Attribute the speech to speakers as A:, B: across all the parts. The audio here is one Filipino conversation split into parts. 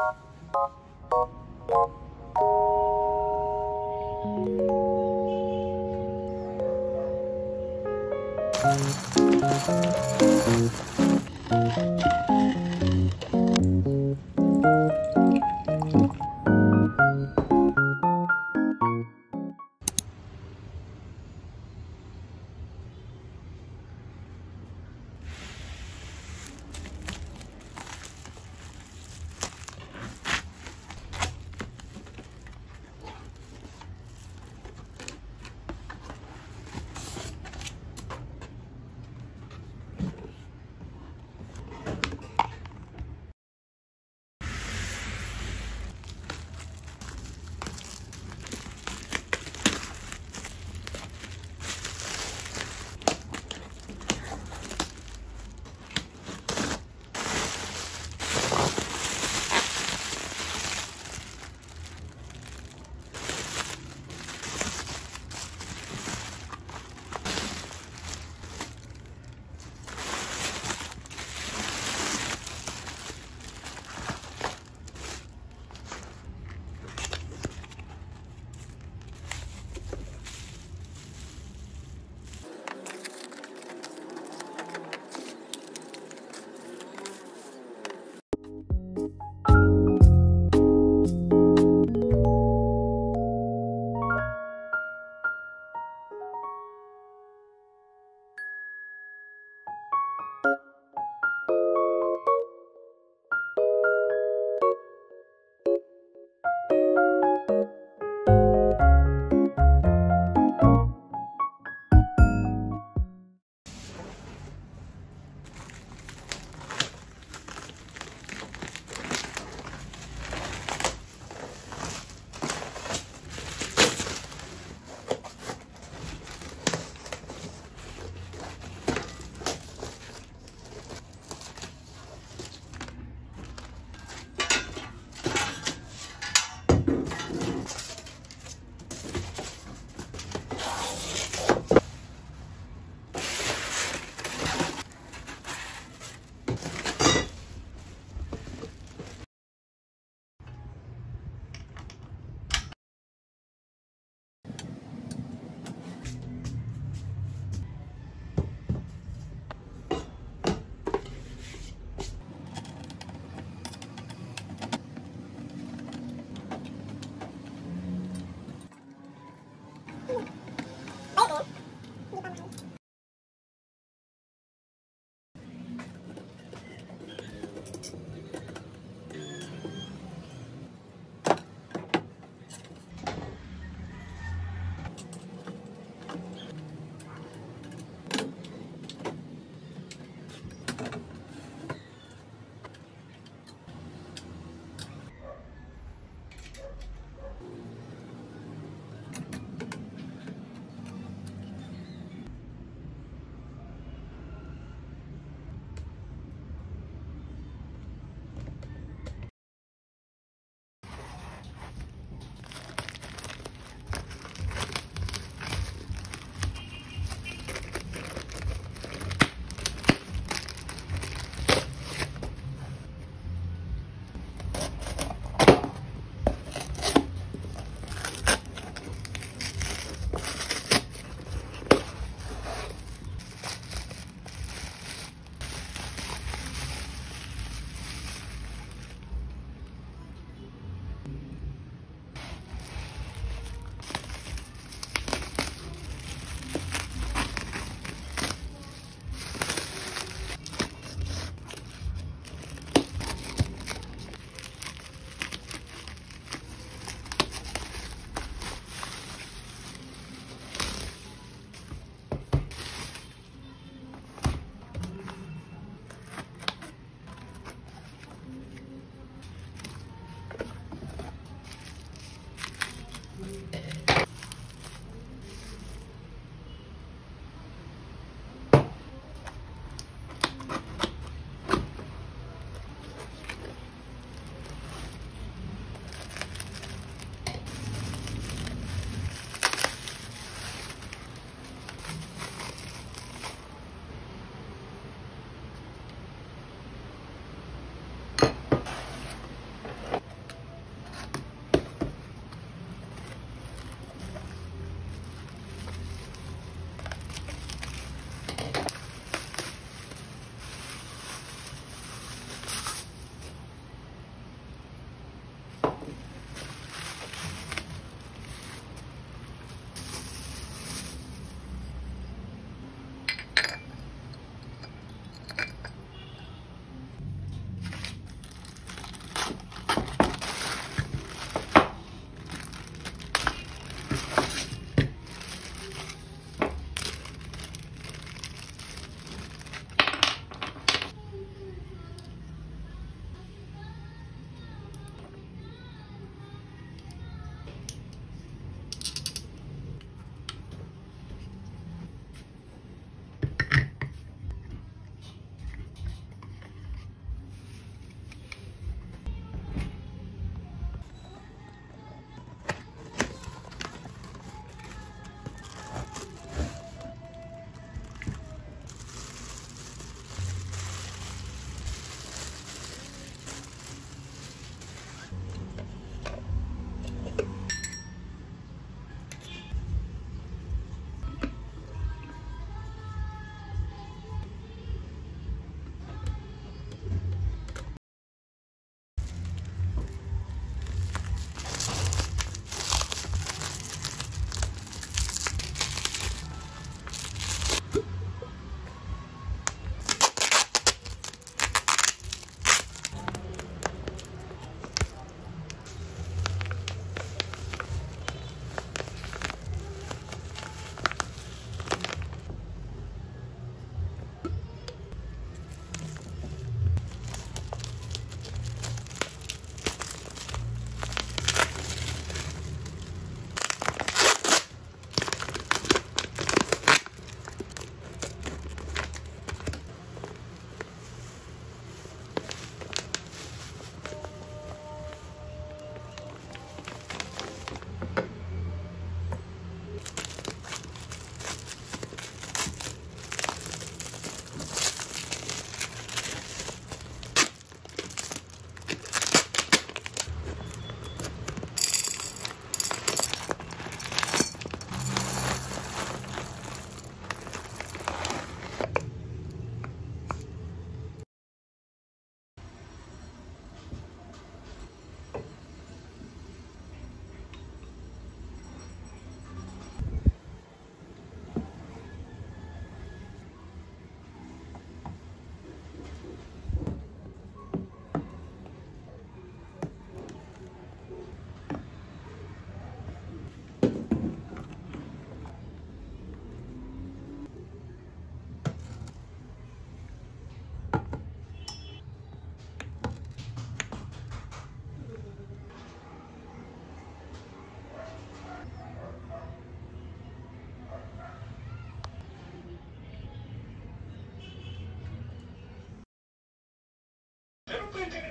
A: you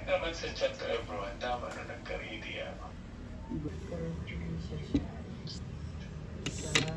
A: naman sa chat ko, everyone, tama na nagka-ready ako.
B: Congratulations. Sarah.